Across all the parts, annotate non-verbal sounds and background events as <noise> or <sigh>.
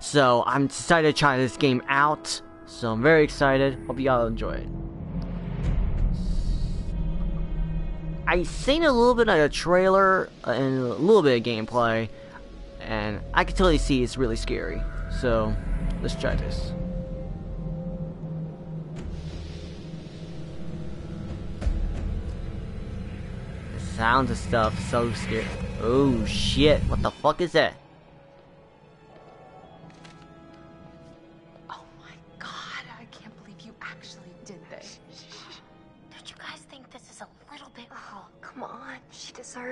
So I'm excited to try this game out. So I'm very excited. Hope y'all enjoy it. I seen a little bit of a trailer and a little bit of gameplay, and I can totally see it's really scary. So let's try this. The sounds of stuff so scary. Oh shit! What the fuck is that?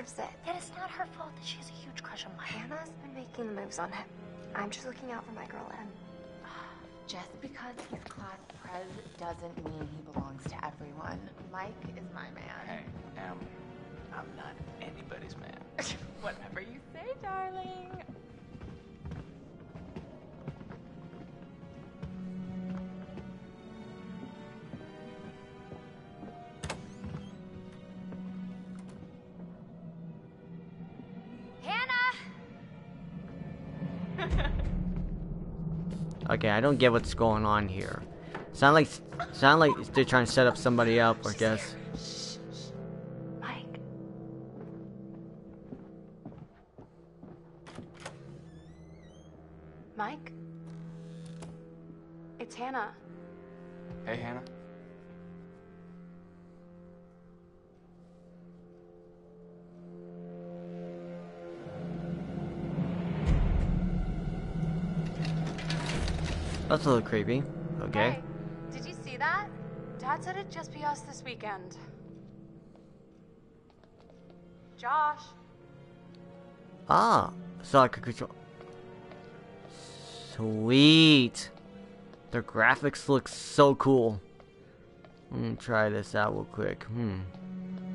Deserves it. It is not her fault that she has a huge crush on Mike. Hannah's been making the moves on him. I'm just looking out for my girl Em. <sighs> Just because he's class prez doesn't mean he belongs to everyone. Mike is my man. Hey, Em, I'm not anybody's man. <laughs> Whatever you say, darling. Okay, I don't get what's going on here. Sound like sound like they're trying to set up somebody up, I guess. Mike. Mike? It's Hannah. Hey, Hannah. That's a little creepy. Okay. Hey, did you see that? Dad said it'd just be us this weekend. Josh. Ah, so I could control. Sweet. Their graphics look so cool. Let me try this out real quick. Hmm.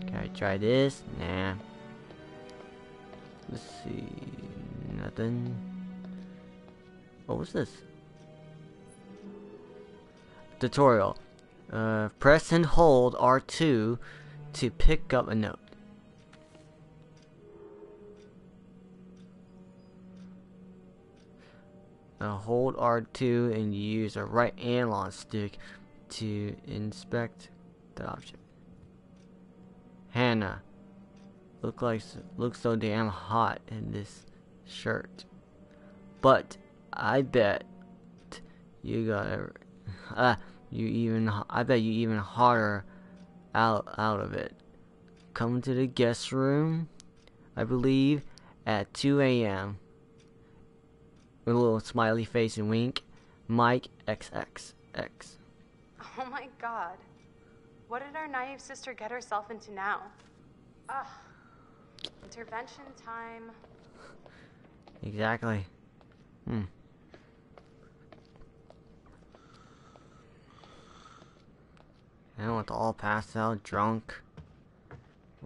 Can I try this? Nah. Let's see. Nothing. What was this? Tutorial. Uh, press and hold R2 to pick up a note. Now hold R2 and use a right analog stick to inspect the object. Hannah, look like looks so damn hot in this shirt, but I bet you got uh, you even I bet you even harder out out of it. Come to the guest room, I believe, at 2 a.m with a little smiley face and wink. Mike XXX. X oh my god. What did our naive sister get herself into now? Ugh. Intervention time. Exactly. Hmm. Want to all pass out drunk.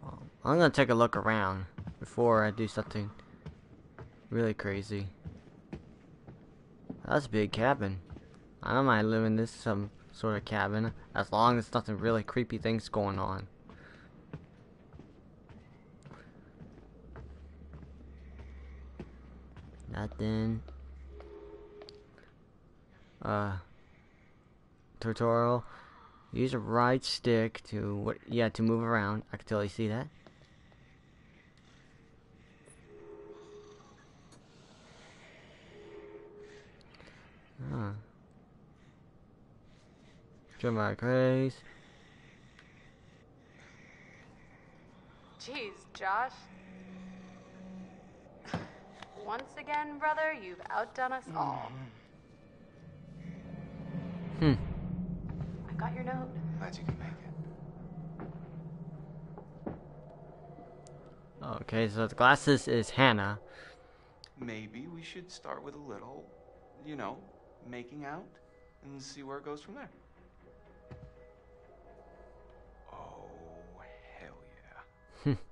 Well, I'm gonna take a look around before I do something really crazy. That's a big cabin. I don't mind living in this some sort of cabin as long as nothing really creepy things going on. Nothing. Uh. Tutorial. Use a right stick to what? Yeah, to move around. I can totally see that. Huh. Dramatic grace. Jeez, Josh. Once again, brother, you've outdone us all. Hmm. I got your note. Glad you can make it. Okay, so the glasses is Hannah. Maybe we should start with a little, you know, making out and see where it goes from there. Oh, hell yeah. <laughs>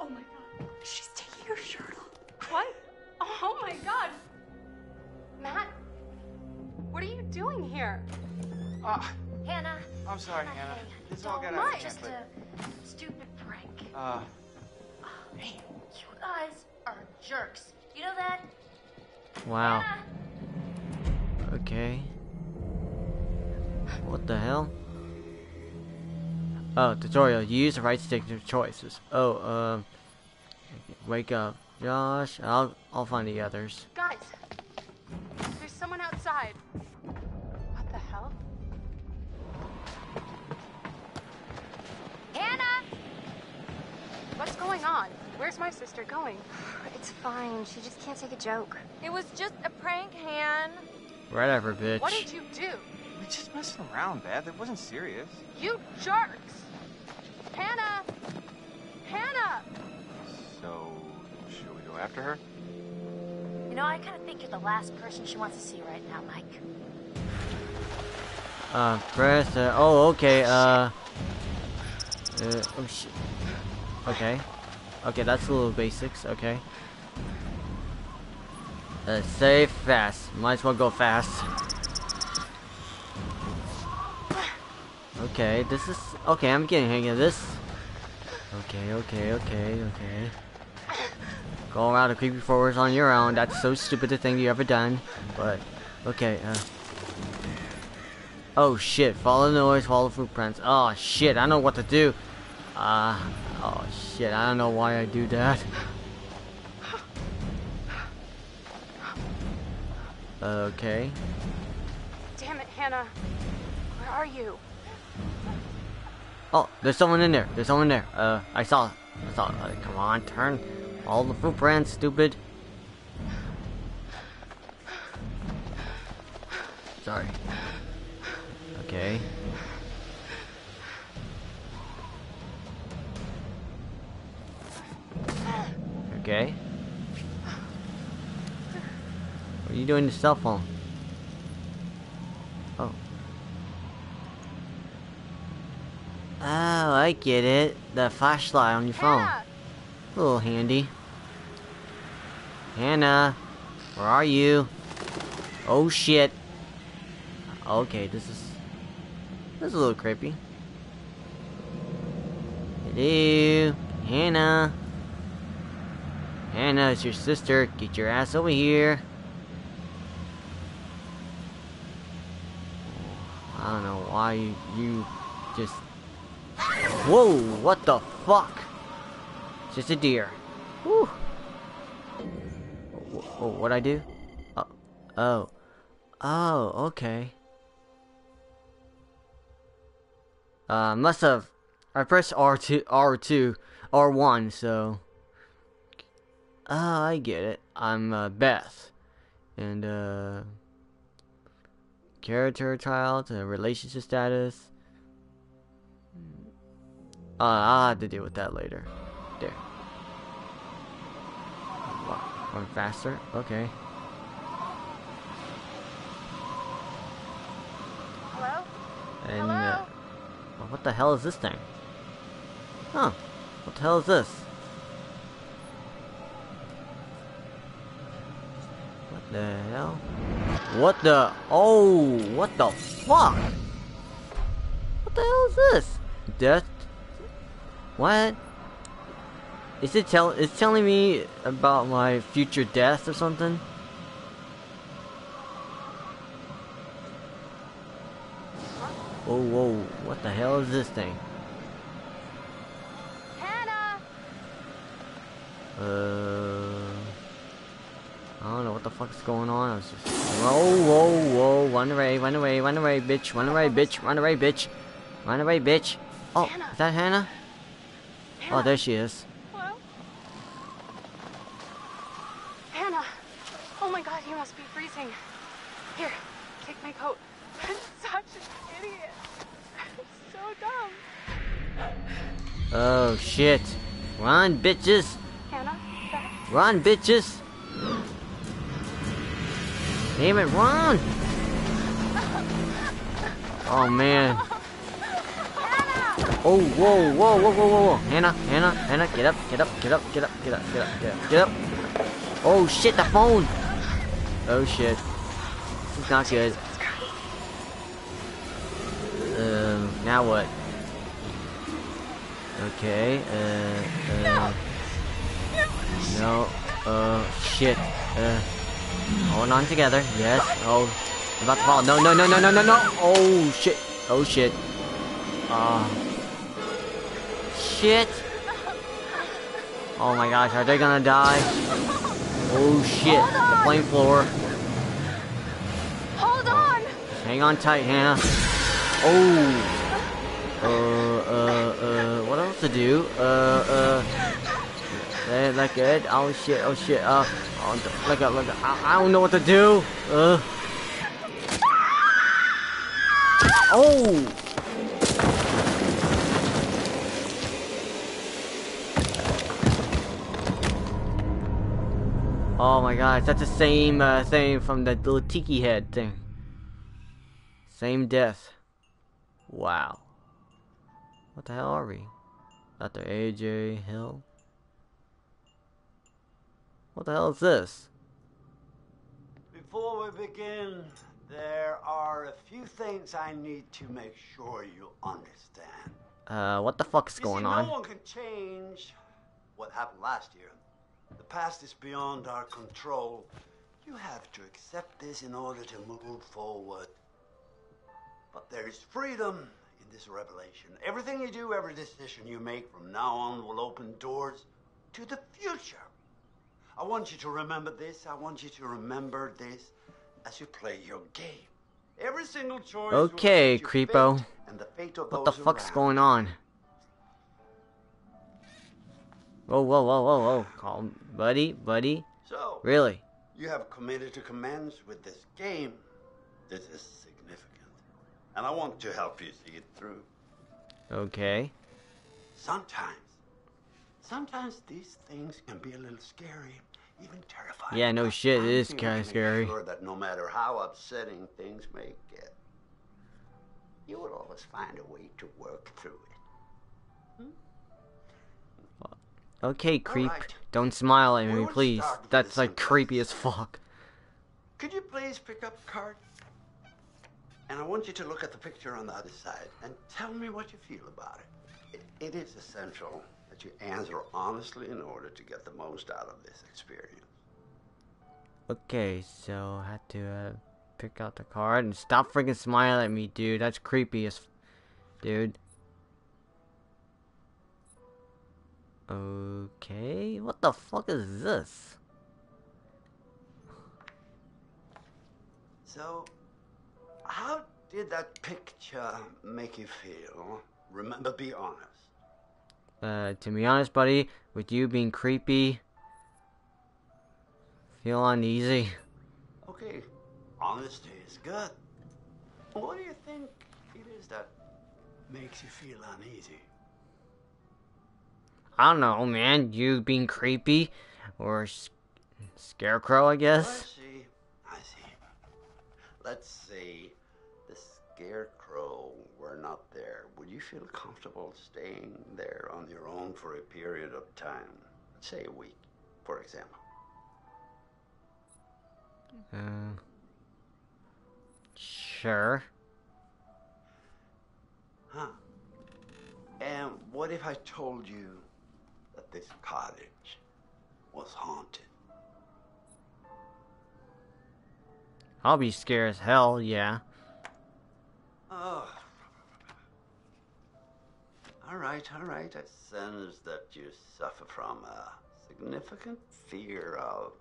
Oh my god. She's taking her shirt off. What? Oh my god. Doing here? Ah, Hannah. I'm sorry, Hannah, Hannah. This all don't got out of mind. hand, Just but a stupid prank. uh, You guys are jerks. You know that? Wow. Hannah! Okay. What the hell? Oh, tutorial. You use the right stick to choices. Oh, um. wake up. Josh, I'll I'll find the others. Guys, there's someone outside. Going on? Where's my sister going? <sighs> It's fine. She just can't take a joke. It was just a prank, Han. Whatever, bitch. What did you do? We're just messing around, Beth. It wasn't serious. You jerks! Hannah! Hannah! So, should we go after her? You know, I kind of think you're the last person she wants to see right now, Mike. Uh, press. Uh, oh, okay. Uh. Uh. Oh shit. Okay. Okay, that's a little basics. Okay. Uh, save fast. Might as well go fast. Okay, this is okay. I'm getting hang of this. Okay, okay, okay, okay. Go around the creepy forwards on your own. That's so stupid a thing you ever done. But okay. Uh. Oh shit, follow the noise, follow the footprints. Oh shit, I know what to do. Uh, oh shit, I don't know why I do that. Okay. Damn it, Hannah. Where are you? Oh, there's someone in there. There's someone there. Uh, I saw. I saw. Uh, come on, turn. All the footprints, stupid. Sorry. Okay. What are you doing to cell phone? Oh. Oh, I get it. The flashlight on your phone. A little handy. Hannah, where are you? Oh shit. Okay, this is this is a little creepy. Hello, Hannah. Hannah, it's your sister. Get your ass over here. I don't know why you, you just. Whoa! What the fuck? It's just a deer. Whew. Oh, what I do? Oh, oh, oh, okay. Uh, must have. I pressed R two, R two, So. Oh, I get it. I'm uh, Beth, and uh, character child, uh, relationship status. Uh, I'll have to deal with that later. There. Wow, Going faster? Okay. Hello? And, Hello? uh, what the hell is this thing? Huh. What the hell is this? What the hell? What the? Oh, what the fuck? What the hell is this? Death? What? Is it tell? It's telling me about my future death or something? Whoa, whoa! What the hell is this thing? Hannah! Uh, I don't know what the fuck is going on. I was just whoa, whoa, whoa! Run away, run away, run away, bitch! Run away, bitch! Run away, bitch! Run away, bitch! Oh, Hannah. is that Hannah? Oh, there she is. Hello? Hannah! Oh my god, you must be freezing. Here, take my coat. <laughs> I'm such an idiot. I'm so dumb. Oh shit! Run, bitches! Hannah? Beth? Run, bitches! Damn it, run! Oh man. Oh, whoa, whoa, whoa, whoa, whoa, whoa. Hannah, Hannah, Hannah, get up, get up, get up, get up, get up, get up, get up, get up. Oh shit, the phone! Oh shit. This is not good. Um, now what? Okay, uh, uh. No. Uh, shit. Uh, hold on together. Yes. Oh, I'm about to fall. No, no, no, no, no, no, no. Oh, shit. Oh, shit. Ah. shit. Oh my gosh, are they gonna die? Oh shit, the flame floor. Hold on! Hang on tight, Hannah. Oh. Uh, uh, uh, what else to do? Uh, uh. That, that good? Oh shit, oh shit, uh. Oh, look up, look up. I, I don't know what to do. Uh. Oh! Oh my gosh, that's the same uh, thing from the little tiki head thing. Same death. Wow. What the hell are we? Dr. AJ Hill? What the hell is this? Before we begin, there are a few things I need to make sure you understand. Uh, what the fuck's You going see, on? No one can change what happened last year. The past is beyond our control. You have to accept this in order to move forward. But there is freedom in this revelation. Everything you do, every decision you make from now on will open doors to the future. I want you to remember this. I want you to remember this as you play your game. Every single choice. Okay, creepo. and the What the fuck's around going on? Whoa, whoa, whoa, whoa, whoa. Calm, buddy, buddy. So, Really? you have committed to commence with this game. This is significant. And I want to help you see it through. Okay. Sometimes, sometimes these things can be a little scary, even terrifying. Yeah, no shit, it is here kinda scary. Sure that no matter how upsetting things may get, you will always find a way to work through it. Hmm? Okay, creep. Alright. Don't smile at me, please. That's like creepy as fuck. Could you please pick up card? And I want you to look at the picture on the other side and tell me what you feel about it. it. It is essential that you answer honestly in order to get the most out of this experience. Okay, so I had to uh, pick out the card and stop freaking smiling at me, dude. That's creepy as, f- dude. Okay, what the fuck is this? So, how did that picture make you feel? Remember, be honest. Uh, to be honest, buddy, with you being creepy, feel uneasy. Okay, honesty is good. What do you think it is that makes you feel uneasy? I don't know, man. You being creepy, or scarecrow, I I guess. see. I see. Let's see. the scarecrow were not there. Would you feel comfortable staying there on your own for a period of time? Say a week, for example. Uh, sure. Huh. And what if I told you that this cottage was haunted? I'll be scared as hell. Yeah. Oh. All right, all right. I sense that you suffer from a significant fear of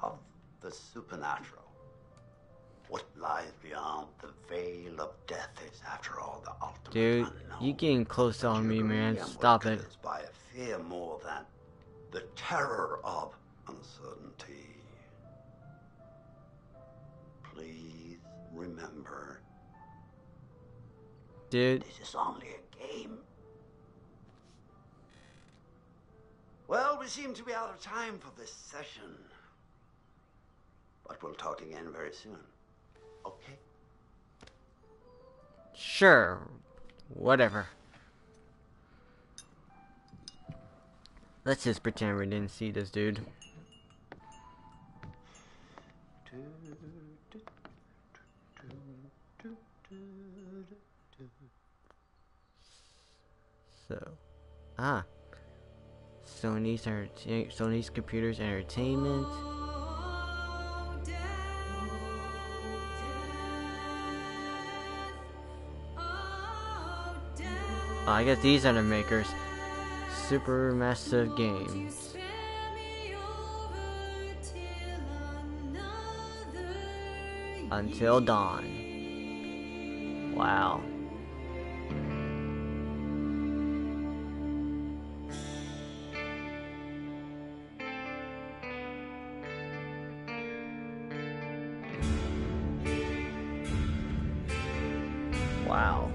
of the supernatural. What lies beyond the veil of death is, after all, the ultimate Dude, unknown. you getting close on me, man. Stop it. By a fear more than the terror of uncertainty. Dude, this is only a game. Well, we seem to be out of time for this session. But we'll talk again very soon. Okay? sure. Whatever. Let's just pretend we didn't see this dude. So. Ah. Sony's entertain Sony's Computers Entertainment. Oh, I guess these are the makers. Supermassive Games. Until Dawn. Wow. Takes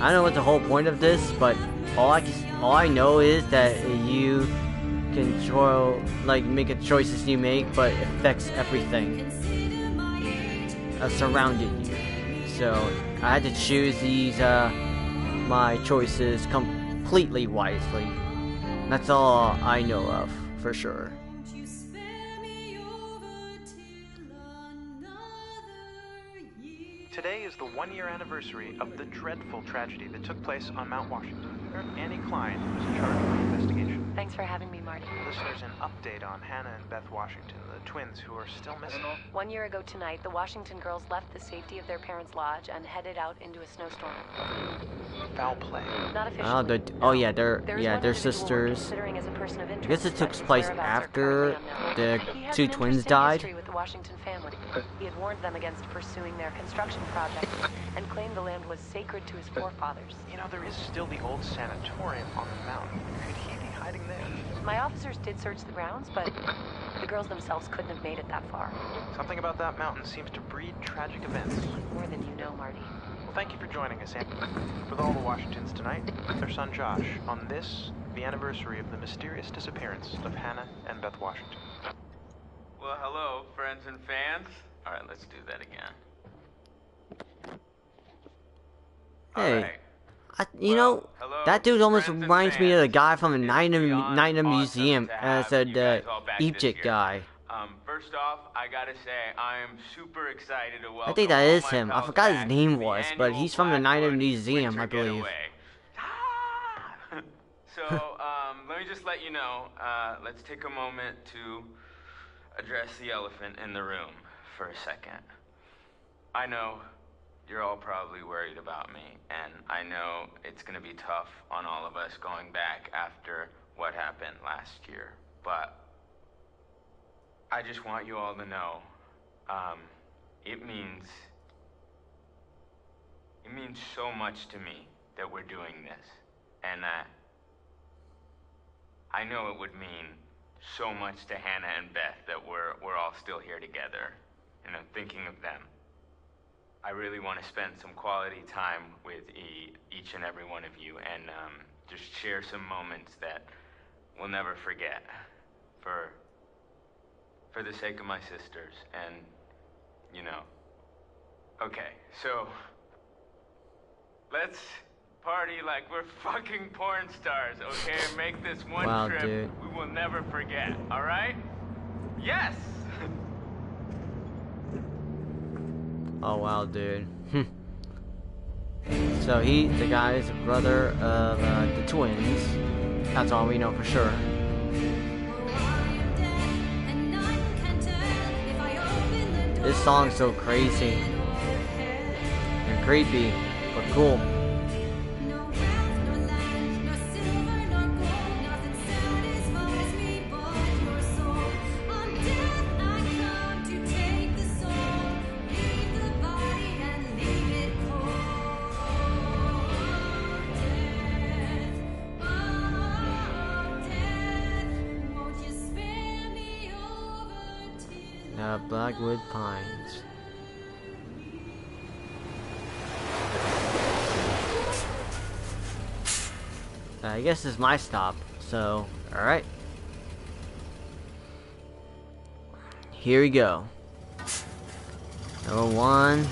I don't know what the whole point of this, but all I can, all I know is that you control, like, make the choices you make, but it affects everything consider my age. that surrounded you. So I had to choose these, uh, my choices completely wisely. That's all I know of for sure. Today is the one year anniversary of the dreadful tragedy that took place on Mount Washington. Annie Klein was in charge of the investigation. Thanks for having me, Marty. Listeners, an update on Hannah and Beth Washington, the twins who are still missing. One year ago tonight, the Washington girls left the safety of their parents' lodge and headed out into a snowstorm. Foul play. Not officially. Oh, they're, oh yeah, they're There is yeah, they're sisters. considering as a person of I guess it took place after the He has two an twins interesting died. history with the Washington family. He had warned them against pursuing their construction project and claimed the land was sacred to his forefathers. You know, there is still the old sanatorium on the mountain. Could he be hiding there? My officers did search the grounds, but the girls themselves couldn't have made it that far. Something about that mountain seems to breed tragic events. More than you know, Marty. Well, thank you for joining us, Annie. With all the Washingtons tonight, with their son Josh, on this, the anniversary of the mysterious disappearance of Hannah and Beth Washington. Well, hello, friends and fans. All right, let's do that again. Hey, Alright. I, you know, hello, that dude almost reminds me of the guy from the Night in, awesome Museum, as said the guys all back this Egypt guy. Um, first off, I gotta say I am super excited to welcome I think that is him. I forgot his name was, but he's from the Night in Museum, I believe. Ah! <laughs> so, um, let me just let you know. Uh, let's take a moment to address the elephant in the room for a second. I know you're all probably worried about me, and I know it's gonna be tough on all of us going back after what happened last year, but I just want you all to know, um, it means, it means so much to me that we're doing this, and that I know it would mean so much to Hannah and Beth that we're we're all still here together, and I'm thinking of them. I really want to spend some quality time with e- each and every one of you, and um, just share some moments that we'll never forget, for for the sake of my sisters, and you know. Okay, so let's party like we're fucking porn stars, okay? Make this one Wow, trip dude. we will never forget, all right? Yes. Oh wow, dude. Hmm. so he, the guy, is a brother of uh, the twins. That's all we know for sure. This song's so crazy and creepy, but cool. Uh, Blackwood Pines. Uh, I guess this is my stop, so, alright. Here we go. Number one.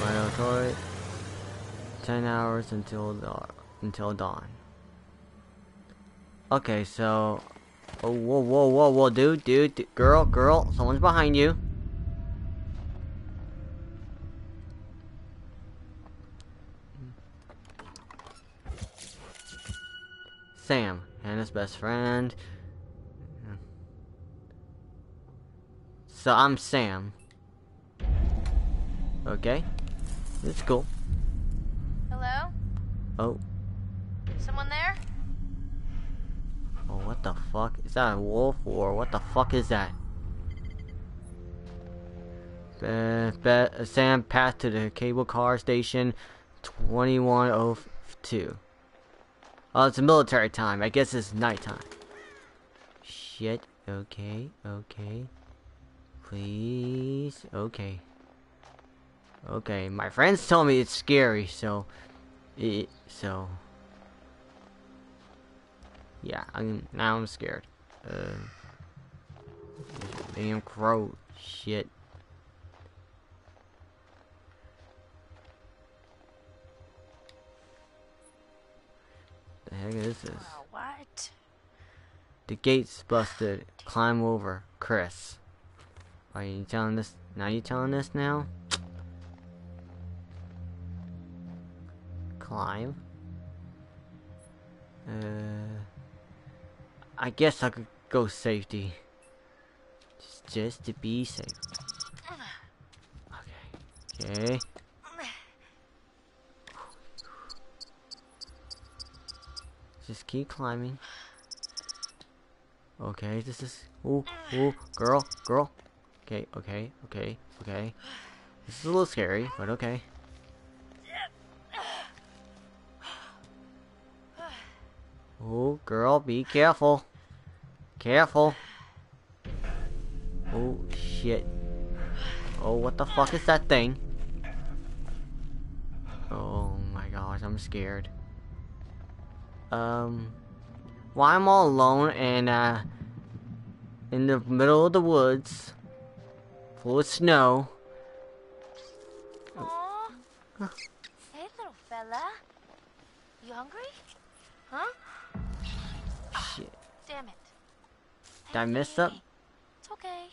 Laboratory. Ten hours until dawn. Until dawn. Okay, so Oh, whoa, whoa, whoa, whoa, dude, dude, dude, girl, girl, someone's behind you. Sam, Hannah's best friend. So I'm Sam. Okay. It's cool. Hello? Oh, Someone there? Oh, what the fuck? Is that a wolf or what the fuck is that? Uh, Sam passed to the cable car station 2102. Oh, it's a military time. I guess it's nighttime. Shit. Okay, okay. Please. Okay. Okay, my friends tell me it's scary, so... It, so... Yeah, I'm, now I'm scared. Uh... Damn crow. Shit. The heck is this? Oh, what? The gate's busted. Climb over. Chris. Are you telling this? Now you telling this now? Climb. Uh, I guess I could go safety. Just, just to be safe. Okay. Okay. Just keep climbing. Okay, this is. Ooh, ooh, girl, girl. Okay, okay, okay, okay. This is a little scary, but okay. Oh, girl, be careful. Careful. Oh, shit. Oh, what the fuck is that thing? Oh my gosh, I'm scared. Um, why I'm all alone and, uh, in the middle of the woods, full of snow. Aw. Hey, little fella. You hungry? Damn it. Did I mess up? It's okay.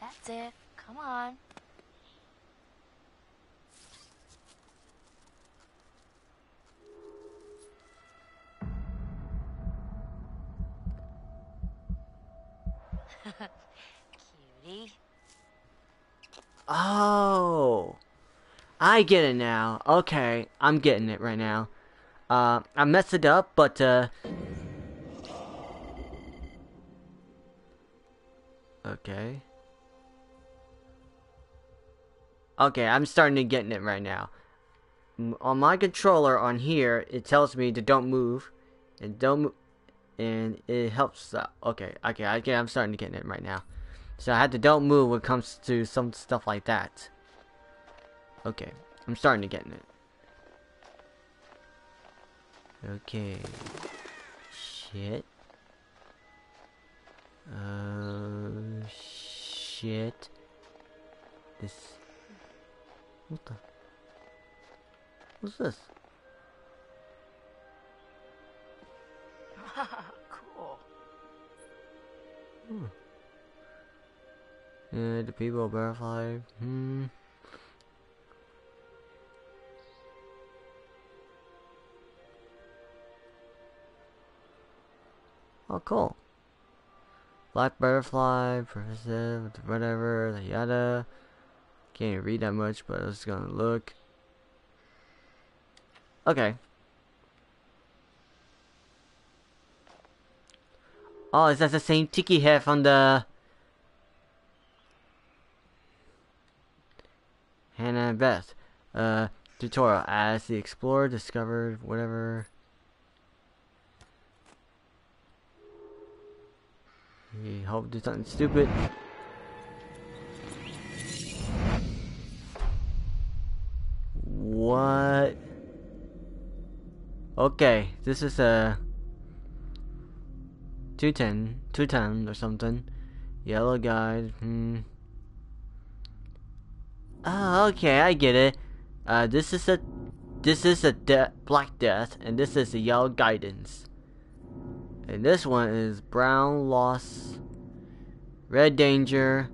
That's it. Come on. Cutie. <laughs> Oh, I get it now. Okay, I'm getting it right now. Uh, I messed it up, but uh. Okay. Okay, I'm starting to getting it right now. On my controller on here, it tells me to don't move, and don't, mo- and it helps out. Okay, okay, okay, I'm starting to get it right now. So I had to don't move when it comes to some stuff like that. Okay, I'm starting to get it. Okay. Shit. Uh, shit. This. What the? What's this? <laughs> cool. Hmm. Yeah, the people verify. Hmm. Oh, cool. Black butterfly, professor, whatever, yada. Can't read that much, but I gonna look. Okay. Oh, is that the same tiki head from the Hannah and Beth uh, tutorial as the explorer discovered whatever. He hope do something stupid. What? Okay, this is a 210, 210 or something. Yellow guide, hmm. Oh, okay, I get it. Uh, this is a, this is a de- black death, and this is a yellow guidance. And this one is Brown Loss, Red Danger,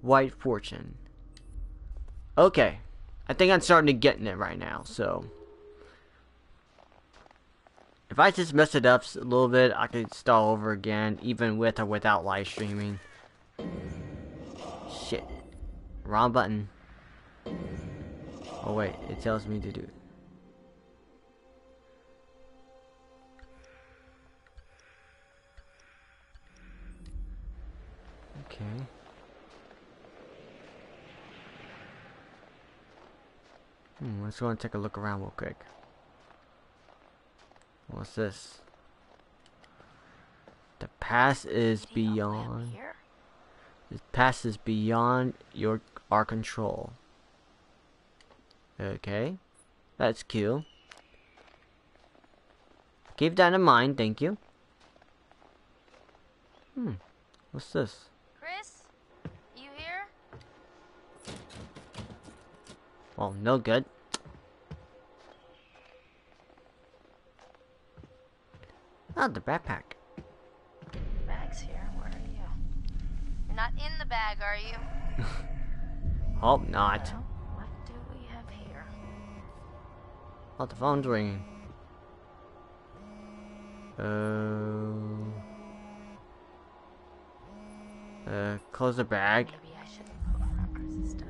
White Fortune. Okay. I think I'm starting to get in it right now, so. If I just mess it up a little bit, I could start over again, even with or without live streaming. Shit. Wrong button. Oh wait, it tells me to do it. Okay. Hmm, let's go and take a look around real quick. What's this? The past is beyond. The past is beyond your our control. Okay, that's cool. Keep that in mind, thank you. Hmm, what's this? Chris? You here? Well, no good. Oh, the backpack. Bag's here. Where are you? You're not in the bag, are you? <laughs> Hope not. Well, what do we have here? Oh, the phone's ringing. Oh. Uh, close the bag. Maybe I shouldn't poke around Chris's stuff.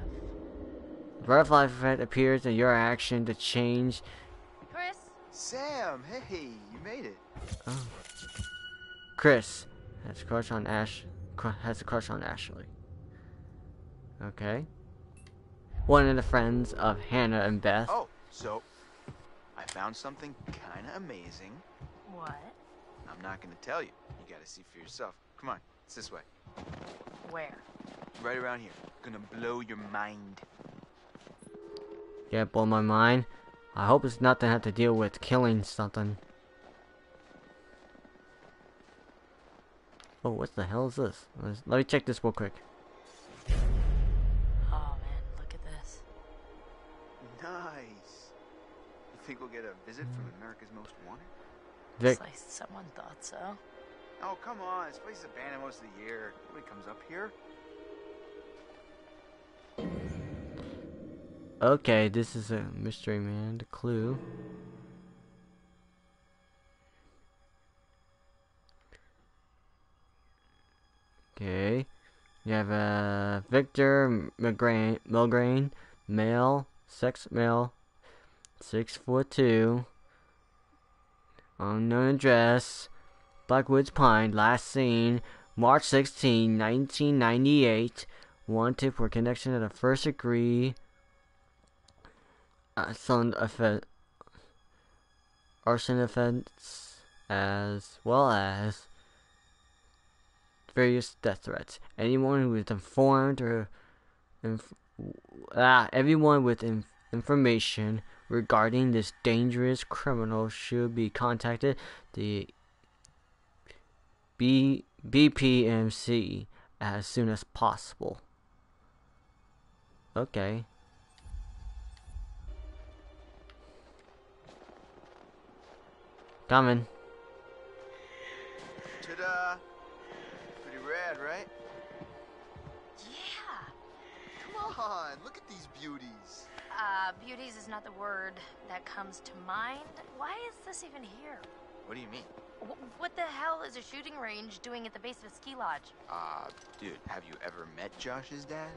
The butterfly effect appears in your action to change. Chris? Sam, hey, you made it. Oh. Chris has a crush on Ash. Has a crush on Ashley. Okay. One of the friends of Hannah and Beth. Oh, so I found something kind of amazing. What? I'm not gonna tell you. You gotta see for yourself. Come on, it's this way. Where? Right around here. Gonna blow your mind. Yeah, blow my mind. I hope it's not to have to deal with killing something. Oh, what the hell is this? Let's- Let me check this real quick. Oh man, look at this. Nice. You think we'll get a visit from America's Most Wanted? Vic, Looks like someone thought so. Oh, come on. This place is abandoned most of the year. Nobody comes up here. Okay, this is a mystery man. The clue. Okay, you have uh, Victor Milgrain, Milgrain, male, sex male, six foot two, unknown address, Blackwoods Pine, last seen March 16, 1998. Wanted for connection to the first degree arson offense, arson offense, as well as various death threats. Anyone who is informed or inf- ah, everyone with inf- information regarding this dangerous criminal should be contacted the B- BPMC as soon as possible. Okay. Coming. Ta-da! Pretty rad, right? Yeah. Come on, look at these beauties. Uh, beauties is not the word that comes to mind. Why is this even here? What do you mean? Wh- what the hell is a shooting range doing at the base of a ski lodge? Uh, dude, have you ever met Josh's dad?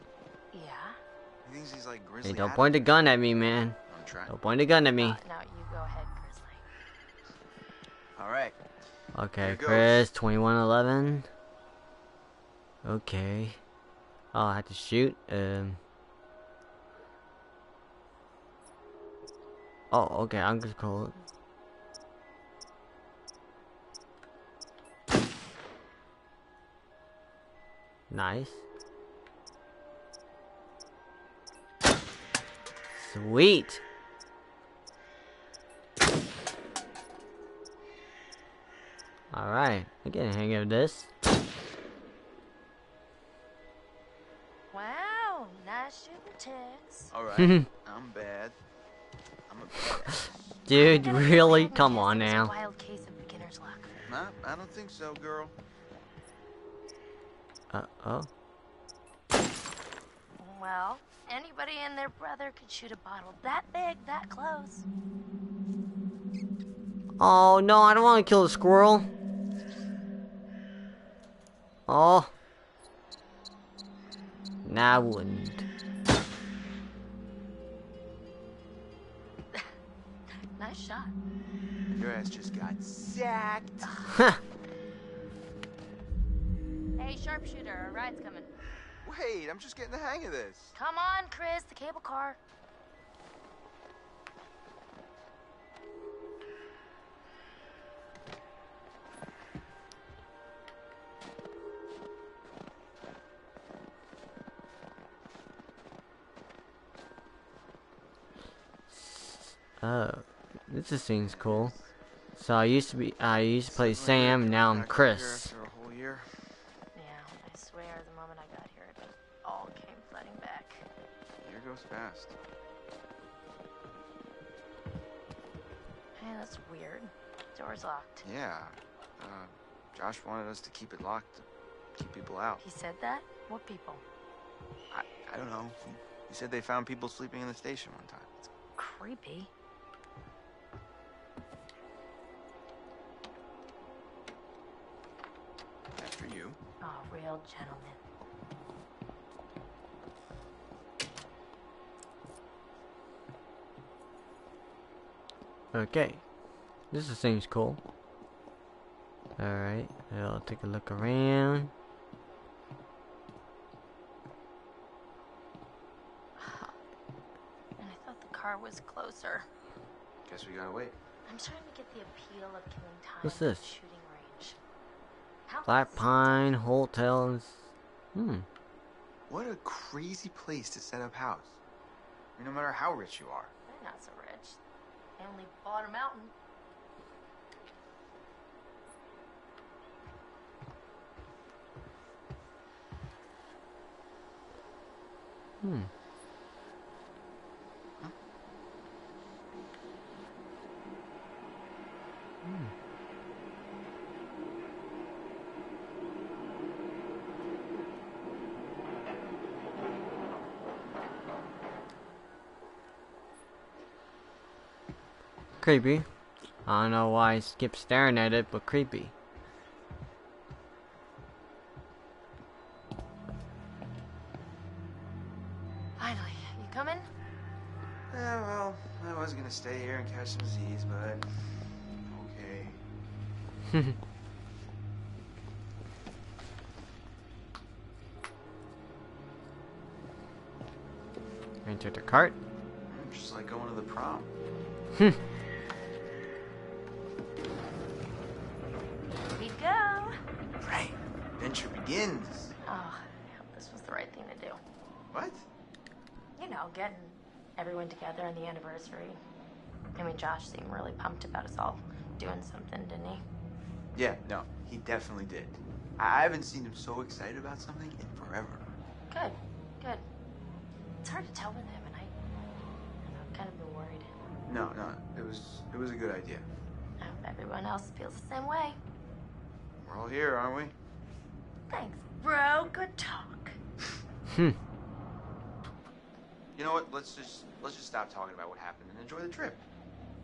Yeah. He thinks he's like Grizzly Hey, don't Adams. point a gun at me, man. I'm trying. Don't point a gun at me. Uh, now you go ahead, Grizzly. All right. Okay. Chris, 2111. Okay. Oh, I have to shoot. Um. Oh, okay, I'm gonna call it. Nice. Sweet. Alright, I get a hang of this. Wow, nice shooting ticks. All right. <laughs> I'm bad. I'm a badass. <laughs> Dude, really? go ahead and Come on it was a now. Wild case of beginner's luck. Nah, I don't think so, girl. Uh oh. Well, anybody and their brother could shoot a bottle that big, that close. Oh no, I don't want to kill the squirrel. Oh. Nah, I wouldn't. <laughs> Nice shot. Your ass just got sacked. Hey, sharpshooter, a ride's coming. Wait, I'm just getting the hang of this. Come on, Chris, the cable car. Oh, this just seems cool. So I used to be, I used to play Sam, and now I'm Back up here Chris. After a whole year. Yeah, I swear, the moment I got here, it just all came flooding back. Year goes fast. Hey, that's weird. Door's locked. Yeah. Uh, Josh wanted us to keep it locked, to keep people out. He said that? What people? I, I don't know. He, he said they found people sleeping in the station one time. Creepy. Real gentleman. Okay. This just seems cool. Alright, I'll take a look around. <sighs> And I thought the car was closer. Guess we gotta wait. I'm starting to get the appeal of killing time What's this? Shooting Black Pine Hotels. Hmm. What a crazy place to set up house. I mean, no matter how rich you are. They're not so rich. They only bought a mountain. Hmm. Creepy. I don't know why I keep staring at it, but creepy. No, he definitely did. I I haven't seen him so excited about something in forever. Good, good. It's hard to tell with him, and I, I've kind of been worried. No, no, it was it was a good idea. I hope everyone else feels the same way. We're all here, aren't we? Thanks, bro. Good talk. Hmm. You know what? Let's just let's just stop talking about what happened and enjoy the trip.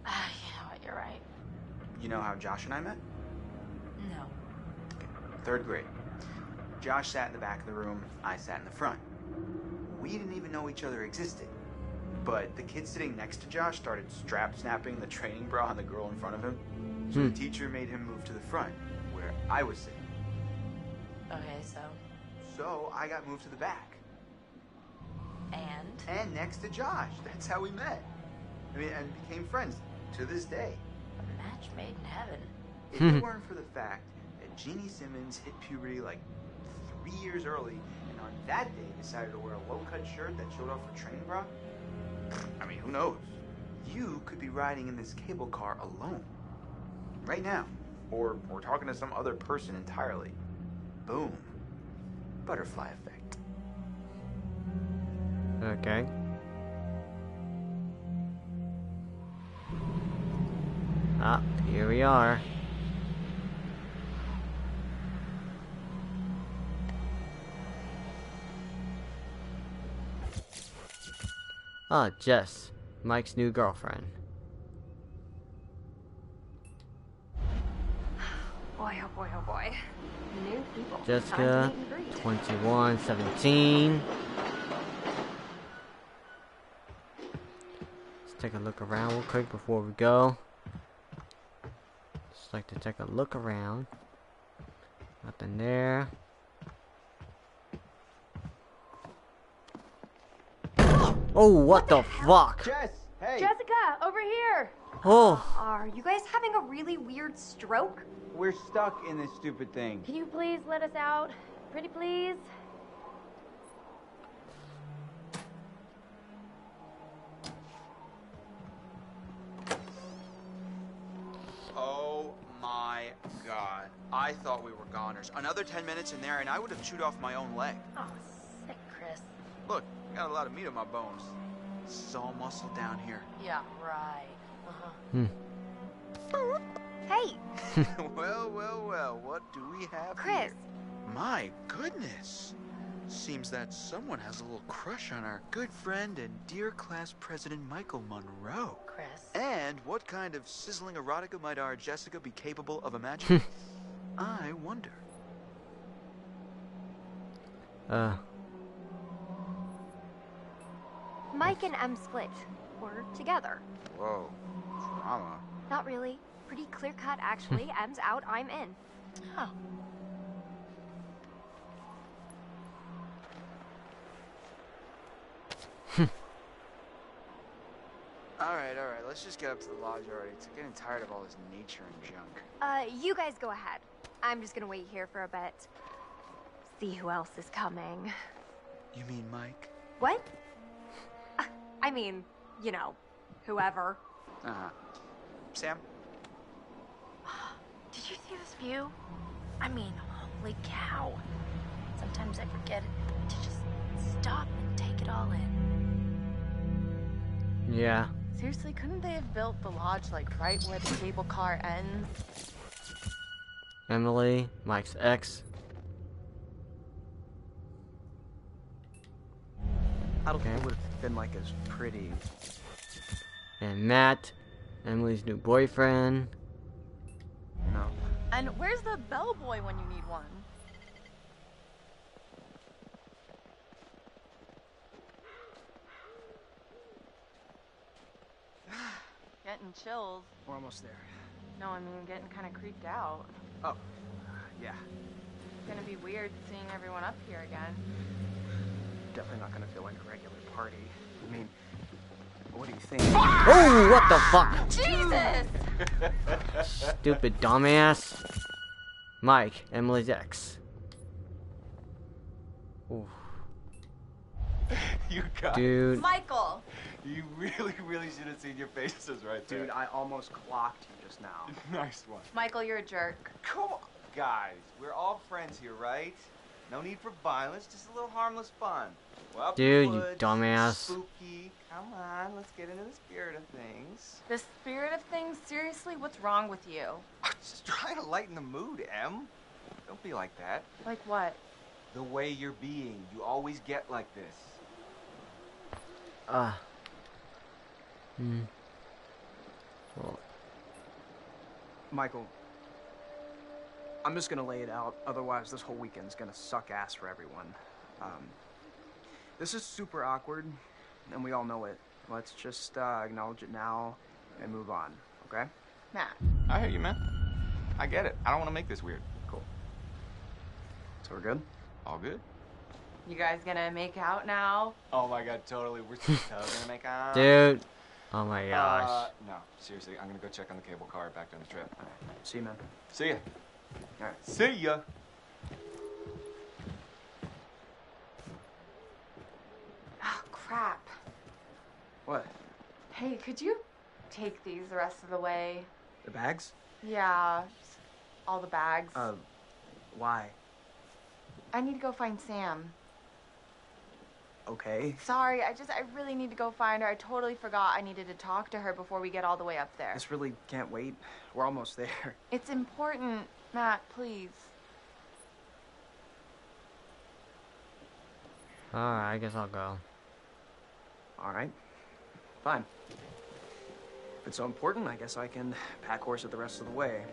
Ah, you know what? You're right. You know how Josh and I met? No. Third grade. Josh sat in the back of the room, I sat in the front. We didn't even know each other existed. But the kid sitting next to Josh started strap snapping the training bra on the girl in front of him. So Hmm. the teacher made him move to the front, where I was sitting. Okay, so So I got moved to the back. and And next to Josh. That's how we met. I mean, and became friends to this day. a match made in heaven. If it weren't for the fact that Jeannie Simmons hit puberty like three years early, and on that day decided to wear a low-cut shirt that showed off her training bra, I mean, who knows? You could be riding in this cable car alone, right now, or or talking to some other person entirely. Boom, butterfly effect. Okay. Ah, here we are. Ah, Jess, Mike's new girlfriend. <sighs> Boy, oh boy, oh boy. New people. Jessica, meet 21, 17. Let's take a look around real quick before we go. Just like to take a look around. Nothing there. Oh, what, the, fuck? Jess, hey. Jessica, over here. Oh, Are you guys having a really weird stroke? We're stuck in this stupid thing. Can you please let us out? Pretty please? Oh my god. I thought we were goners. Another 10 minutes in there and I would have chewed off my own leg. Oh, sick, Chris. Look, got a lot of meat on my bones. It's all muscle down here. Yeah, right. Uh-huh. hmm. Hey, <laughs> <laughs> well, well, well, what do we have Chris. here? My goodness. Seems that someone has a little crush on our good friend and dear class president Michael Munroe. Chris. And what kind of sizzling erotica might our Jessica be capable of imagining? <laughs> I wonder. Uh, Mike and Em split. We're together. Whoa. Drama. Not really. Pretty clear cut, actually. Em's out, I'm in. Oh. <laughs> Alright, alright, let's just get up to the lodge already. It's getting tired of all this nature and junk. Uh, you guys go ahead. I'm just gonna wait here for a bit. See who else is coming. You mean Mike? What? Uh, I mean, you know, whoever. Uh-huh. Sam? <sighs> Did you see this view? I mean, holy cow. Sometimes I forget to just stop and take it all in. yeah. Seriously, couldn't they have built the lodge like right where the cable car ends? Emily, Mike's ex. I don't think it would have been like as pretty. And Matt, Emily's new boyfriend. No. And where's the bellboy when you need one? <sighs> getting chills. We're almost there. No, I mean getting kind of creeped out. Oh, yeah. It's gonna be weird seeing everyone up here again. Definitely not gonna feel like a regular party. I mean, what do you think? Oh, what the fuck? Jesus! Stupid dumbass. Mike, Emily's ex. Ooh, You guys. dude. Michael! You really, really should have seen your faces right there. Dude, I almost clocked you just now. <laughs> nice one. Michael, you're a jerk. Come on. Guys, we're all friends here, right? No need for violence, just a little harmless fun. Well, up the Dude, you dumbass. Spooky. Come on, let's get into the spirit of things. The spirit of things? Seriously, what's wrong with you? <laughs> Just trying to lighten the mood, Em. Don't be like that. Like what? The way you're being, you always get like this. Ah. Hmm. Well, Michael, I'm just gonna lay it out. Otherwise, this whole weekend's gonna suck ass for everyone. Um, this is super awkward, and we all know it. Let's just uh, acknowledge it now and move on, okay? Matt. I hear you, man. I get it. I don't want to make this weird. Cool. So we're good? All good? You guys gonna make out now? Oh my god, totally. We're <laughs> totally gonna make out. dude. Oh my gosh. Uh, no, seriously, I'm gonna go check on the cable car back down the trip. See you, man. See ya. All right. See ya. Oh, crap. What? Hey, could you take these the rest of the way? The bags? Yeah, just all the bags. Uh, why? I need to go find Sam. Okay. Sorry, I just, I really need to go find her. I totally forgot I needed to talk to her before we get all the way up there. This really can't wait. We're almost there. <laughs> It's important, Matt, please. Alright, I guess I'll go. All right. Fine. If it's so important, I guess I can pack horse it the rest of the way.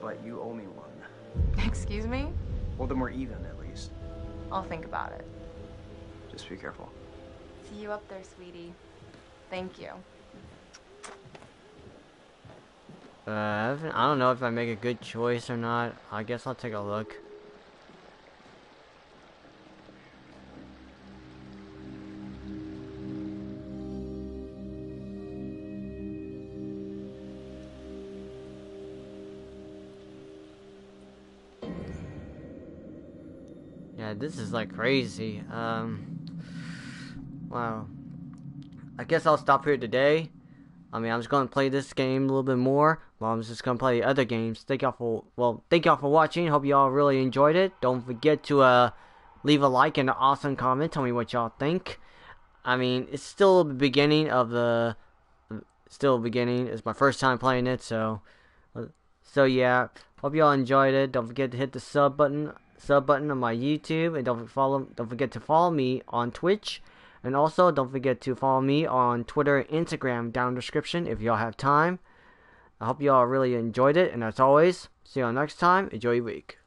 But you owe me one. Excuse me? Well, then we're even, at least. I'll think about it. Just be careful. See you up there, sweetie. Thank you. Uh, I I don't know if I make a good choice or not. I guess I'll take a look. This is like crazy. Um, wow. I guess I'll stop here today. I mean, I'm just gonna play this game a little bit more. Well, I'm just gonna play other games. Thank y'all for well, thank y'all for watching. Hope y'all really enjoyed it. Don't forget to uh leave a like and an awesome comment. Tell me what y'all think. I mean, it's still the beginning of the still beginning. It's my first time playing it, so so yeah. Hope y'all enjoyed it. Don't forget to hit the sub button sub button on my YouTube and don't follow don't forget to follow me on Twitch. And also don't forget to follow me on Twitter and Instagram down in the description if y'all have time. I hope y'all really enjoyed it and as always, see y'all next time. Enjoy your week.